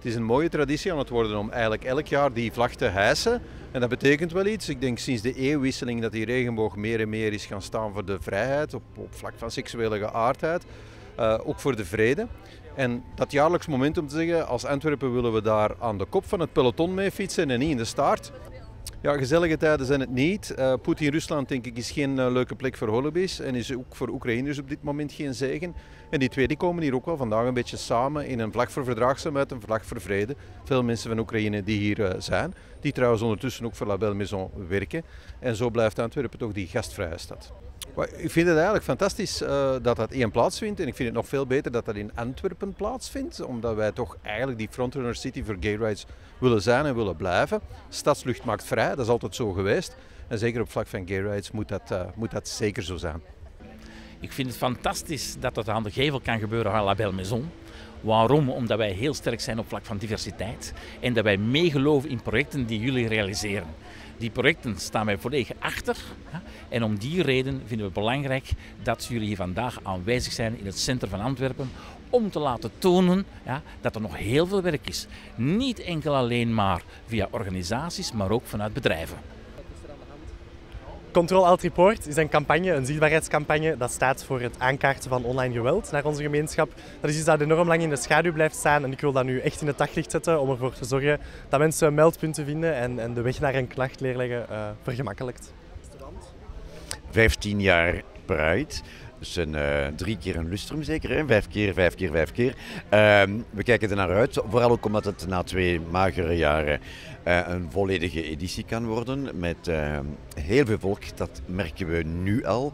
Het is een mooie traditie aan het worden om eigenlijk elk jaar die vlag te hijsen. En dat betekent wel iets. Ik denk sinds de eeuwwisseling dat die regenboog meer en meer is gaan staan voor de vrijheid op, op vlak van seksuele geaardheid. Uh, ook voor de vrede. En dat jaarlijks moment om te zeggen, als Antwerpen willen we daar aan de kop van het peloton mee fietsen en niet in de staart. Ja, gezellige tijden zijn het niet. Uh, Poetin-Rusland denk ik is geen uh, leuke plek voor holidays en is ook voor Oekraïners op dit moment geen zegen. En die twee die komen hier ook wel vandaag een beetje samen in een vlag voor verdraagzaamheid, een vlag voor vrede. Veel mensen van Oekraïne die hier uh, zijn, die trouwens ondertussen ook voor La Belle Maison werken. En zo blijft Antwerpen toch die gastvrije stad. Ik vind het eigenlijk fantastisch uh, dat dat één plaatsvindt. En ik vind het nog veel beter dat dat in Antwerpen plaatsvindt. Omdat wij toch eigenlijk die frontrunner city voor gay rights willen zijn en willen blijven. Stadslucht maakt vrij, dat is altijd zo geweest. En zeker op vlak van gay rights moet dat, uh, moet dat zeker zo zijn. Ik vind het fantastisch dat dat aan de gevel kan gebeuren aan La Belle Maison. Waarom? Omdat wij heel sterk zijn op vlak van diversiteit en dat wij meegeloven in projecten die jullie realiseren. Die projecten staan wij volledig achter. En om die reden vinden we het belangrijk dat jullie hier vandaag aanwezig zijn in het centrum van Antwerpen. Om te laten tonen ja, dat er nog heel veel werk is. Niet enkel alleen maar via organisaties, maar ook vanuit bedrijven. Control Alt Report is een campagne, een zichtbaarheidscampagne, dat staat voor het aankaarten van online geweld naar onze gemeenschap. Dat is iets dat enorm lang in de schaduw blijft staan en ik wil dat nu echt in het daglicht zetten om ervoor te zorgen dat mensen meldpunten vinden en, en de weg naar een klacht neerleggen uh, vergemakkelijkt. 15 jaar Pride. Dus een, uh, drie keer een lustrum zeker, hè? vijf keer, vijf keer, vijf keer. Uh, we kijken er naar uit, vooral ook omdat het na twee magere jaren uh, een volledige editie kan worden met heel veel volk. Dat merken we nu al.